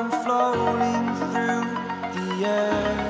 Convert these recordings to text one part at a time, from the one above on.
I'm floating through the air.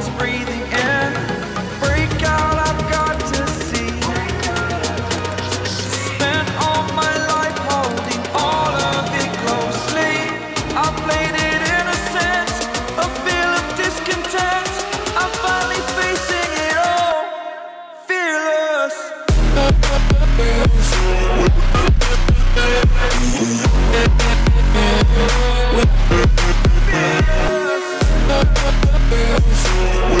we